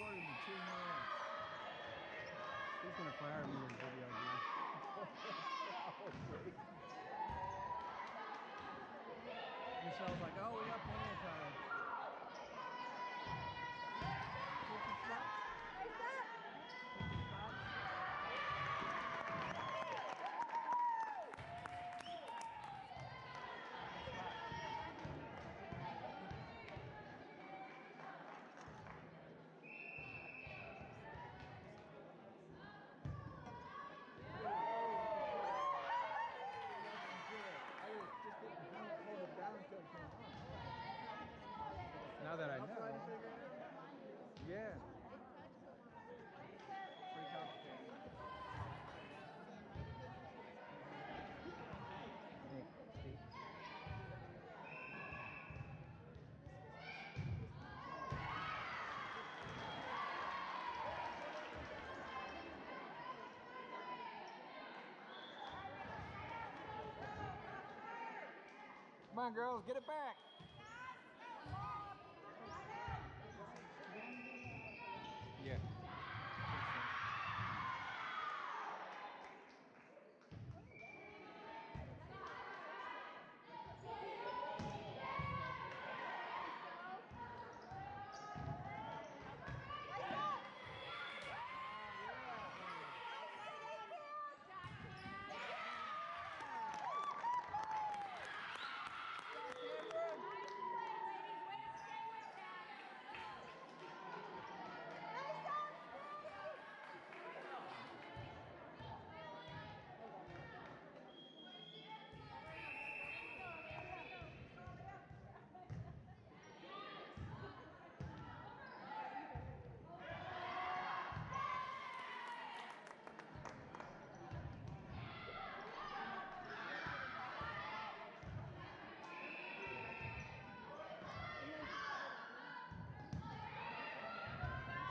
recording and cheating my ass. He's gonna fire me in video, dude. Oh, Michelle's like, oh, we got plenty of time. Yeah. Pretty complicated. Come on, girls, get it back. Yeah.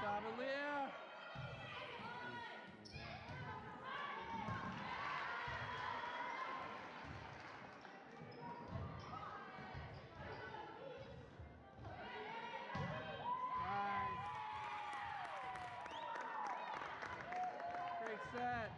Cavalier. Nice. Great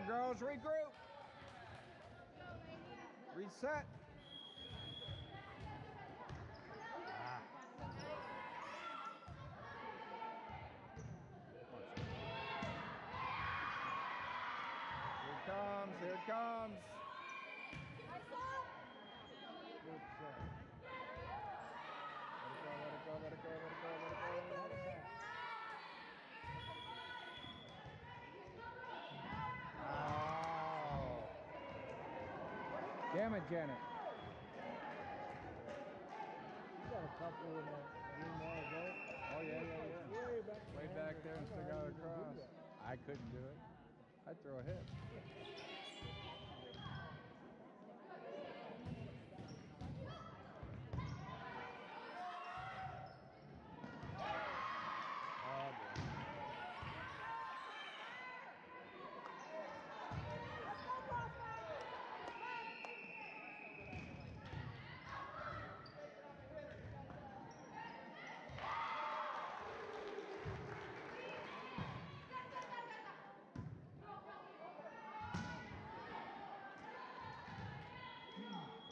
on, girls, regroup. Reset. Here it comes, here it comes. Good set. Let it go, let it go, let it go, let it go, let it go. Oh. Damn it, Janet. You got a couple in that green wall goal. Oh, yeah, yeah, yeah. Way back, Way back there and still got it across. I couldn't do it. I'd throw a hit.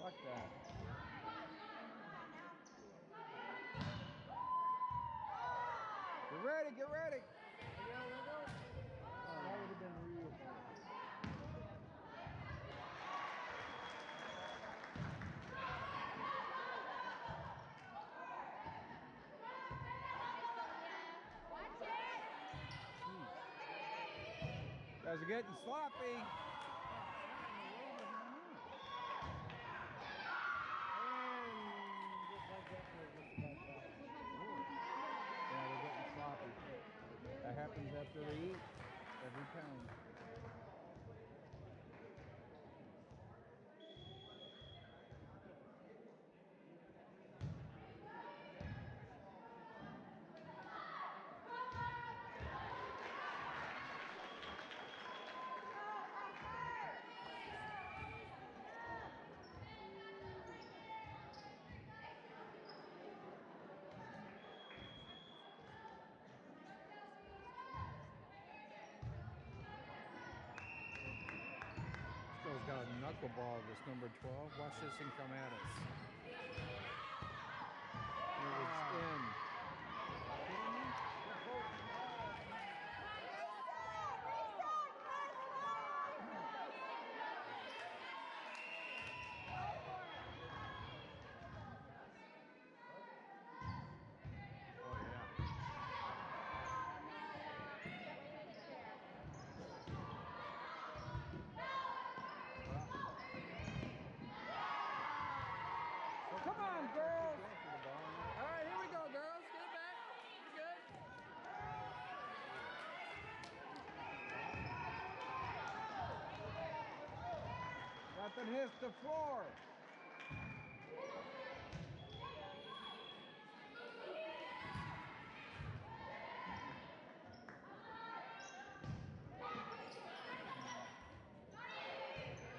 Fuck that. Get ready, get ready. Oh, that would have been real it! Guys are getting sloppy. And just like that, we're just about done. Yeah, they're getting sloppy. That happens after they eat every time. Still got a knuckleball, this number 12. Watch this thing come at us. It was in. Oh, yeah. So come on, girls. All right, here we go, girls. Get it back. You're good. Nothing hits the floor.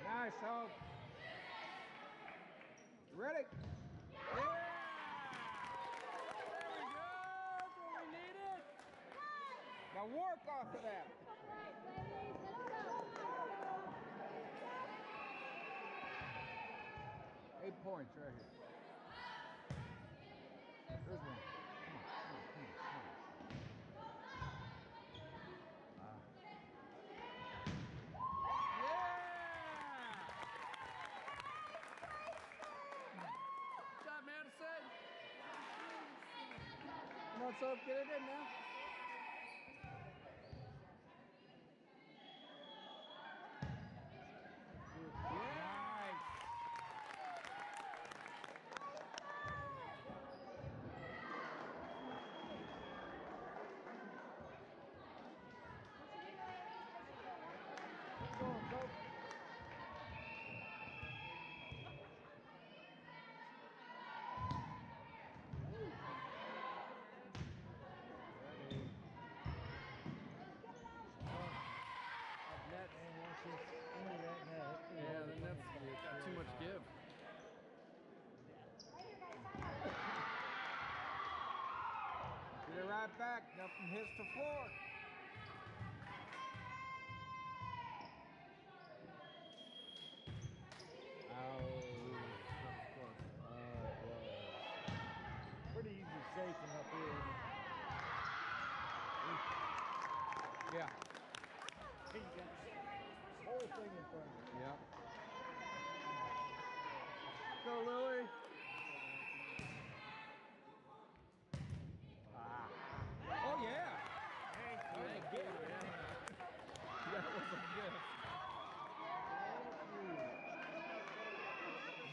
Nice, Hope. Ready? Yeah! There we go. That's what we needed. Now work off of that. Right, ladies, let's go. Eight points right here. There's one. Come on, come on, come on, come on. Ah. Yeah! Good job, Madison. Come on, get it in now. Nice. Go on, go. That net, man, once it's into that net. it- Yeah, the net's got too much give. It right back. Nothing hits the floor. Uh, it was. Pretty easy safing up here. Yeah. You got the whole thing in front of you. Yep. Go, Lily. Ah. Oh, yeah. Hey, good. That was a gift.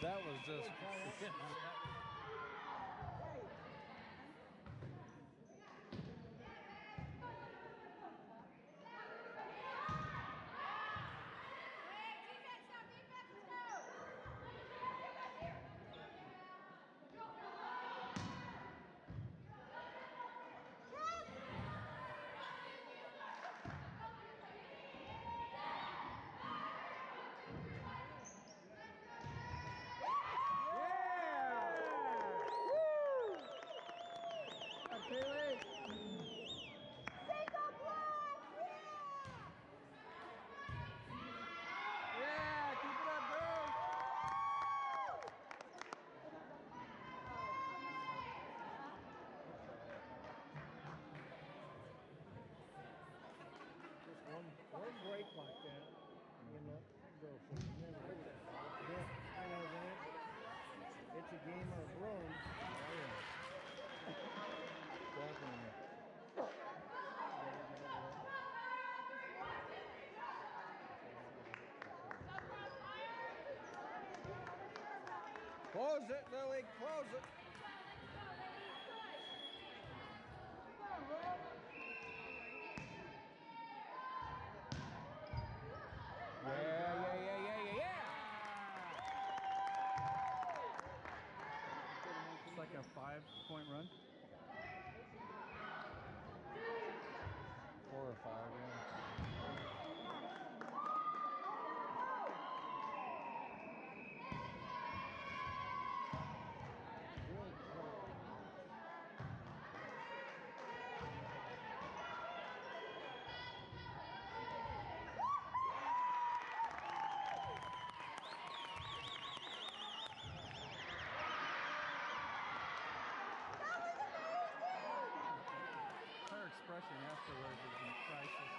That was just. Game of Thrones. Oh, yeah. Definitely. Close it, Lily, close it. point run. expression afterwards is in crisis.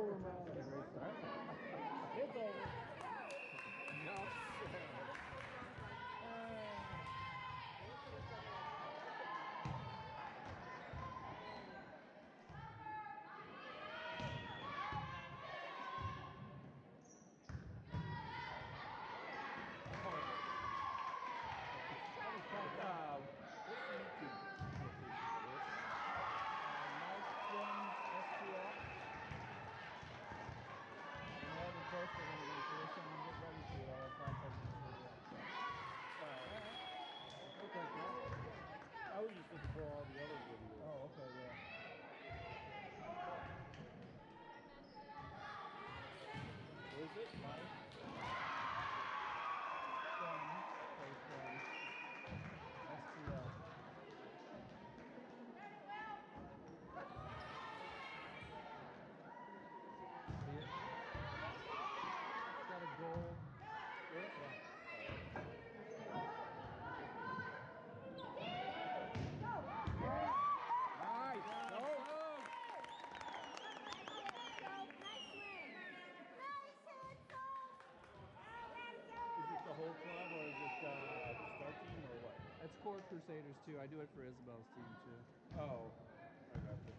Oh, over, man. Mike. Core Crusaders too. I do it for Isabel's team too. Oh, I got you.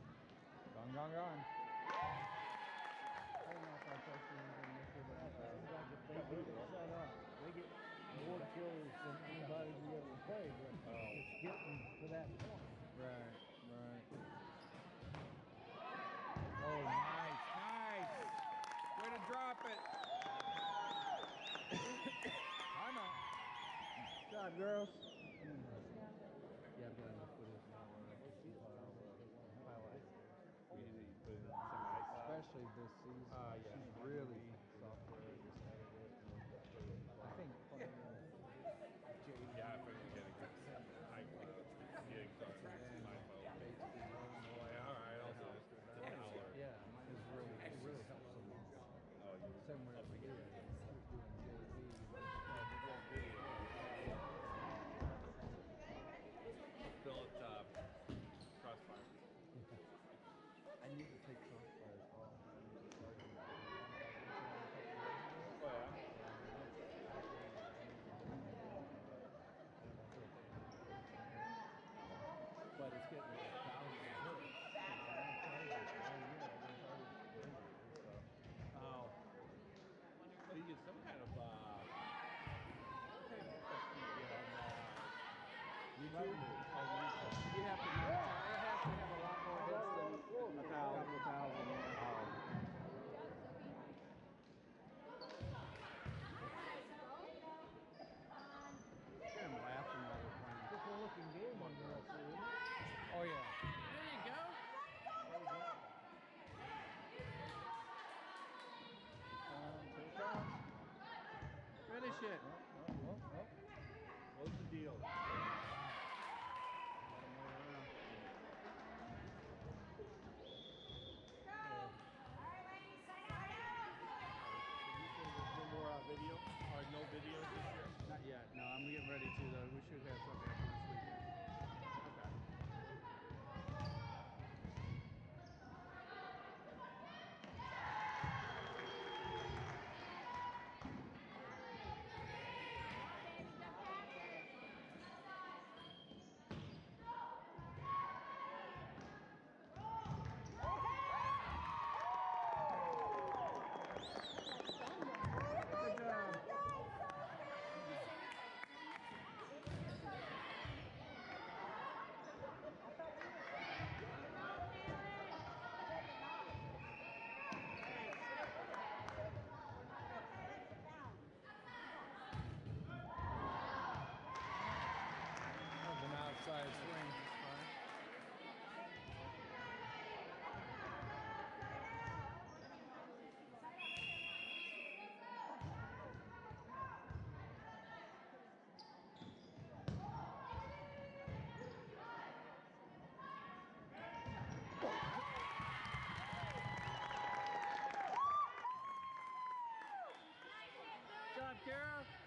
Gone, gone, gone. I don't know if I anything. But, they get more kills than anybody we ever played. But oh. It's getting to that point. Right, right. Oh, nice, nice. Way to drop it. Timeout. Good job, girls. this season. Uh, yeah. She's really here. care.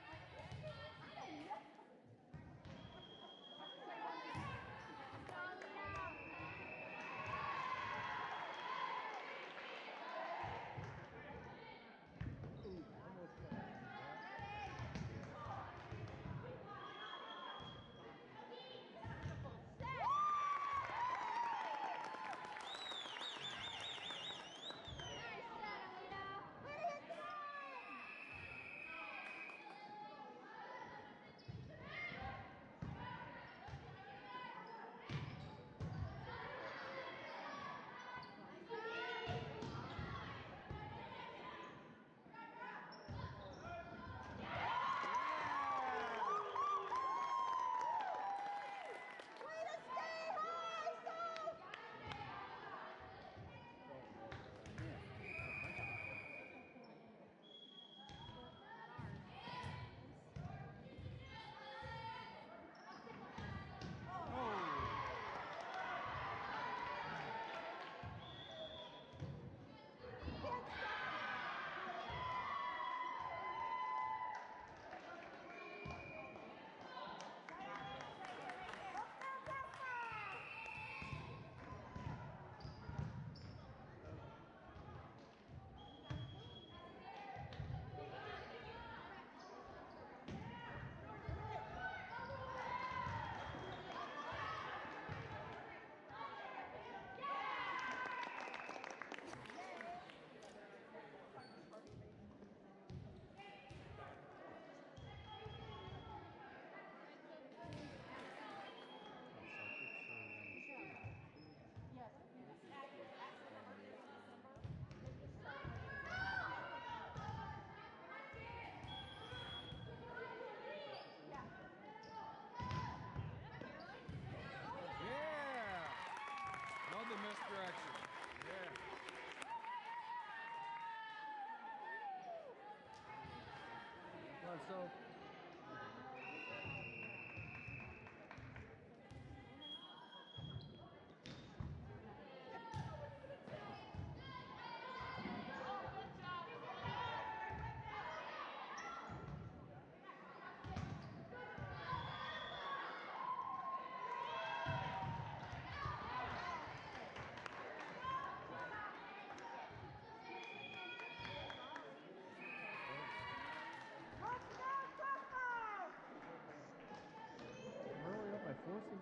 so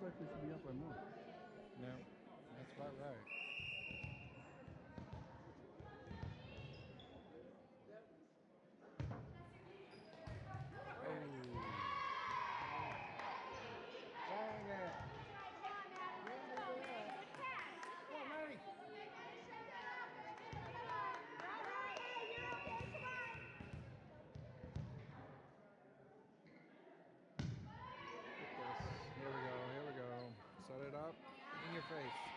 birthday should be up by more. Yeah, that's about right. face.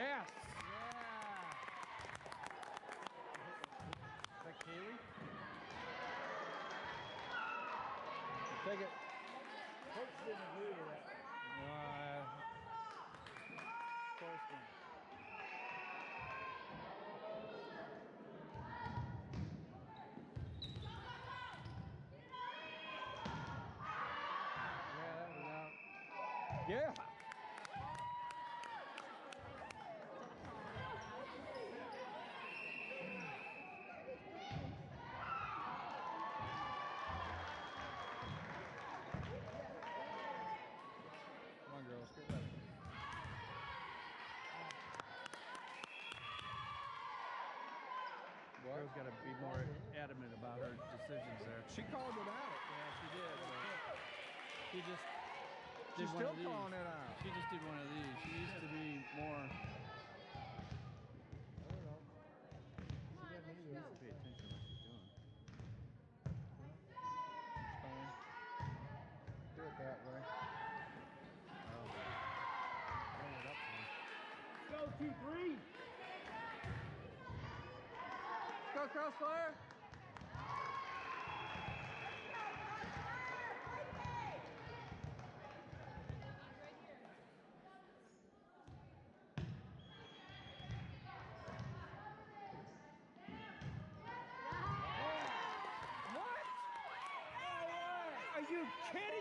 Yes. Yeah. Is that Kaylee? Take it. Coach didn't agree with that. Uh, close one. Yeah. Girl's got to be more adamant about her decisions there. She called it out. Yeah, she did. But she just did She's one still of these. calling it out. She just did one of these. She needs to be more. I don't know. Come on, let's go. pay attention to what she's doing. Do it that way. Oh. Bring it up to me. Go, two, three. Go, Crossfire. Are you kidding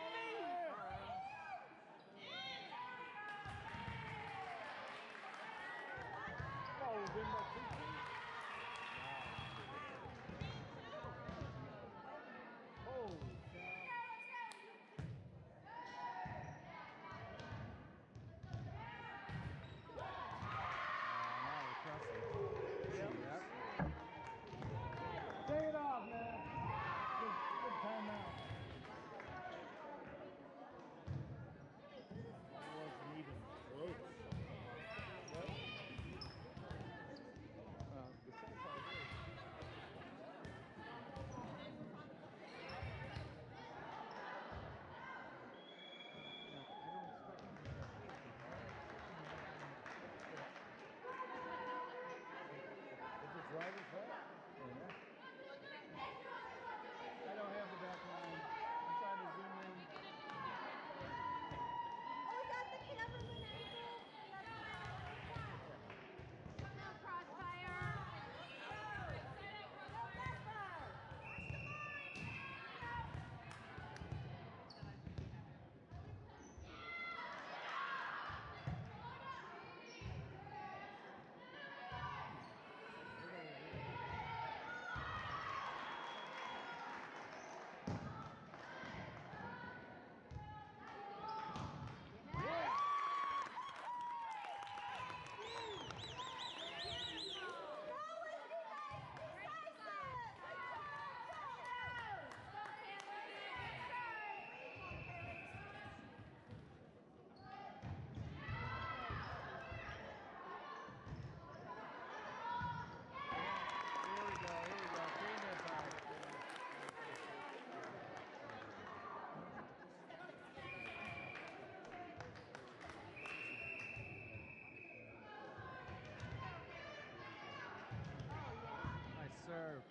Nice serve.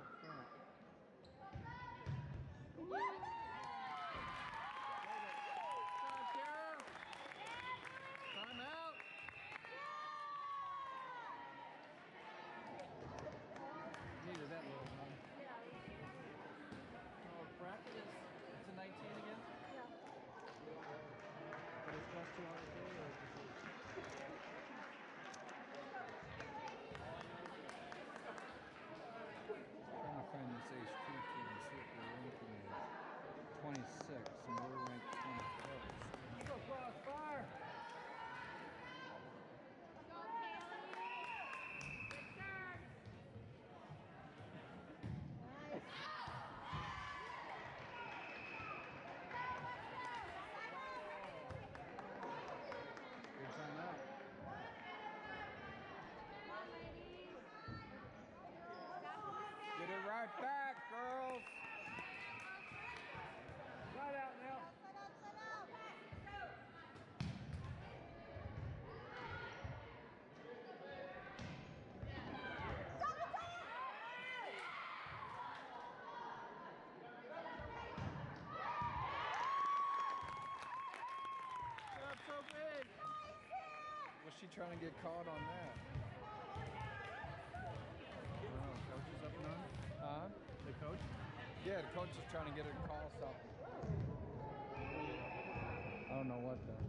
Up front. Come on, Kara. Time out. Needed that little one. Oh, bracket is it's a 19 again. But it's plus 200 or just trying to find this age two team and see what their ranking is. 26, and we're ranked 21st. Go crossfire. Go, Kaylee. Good serve. Good timeout. Come on, ladies. Stop moving. Get it right back, girls. Right out now. Sit up, sit up. That's so big. Was she trying to get caught on that? Oh, coach is up and on. Huh? The coach? Yeah, the coach is trying to get her to call something. I don't know what though.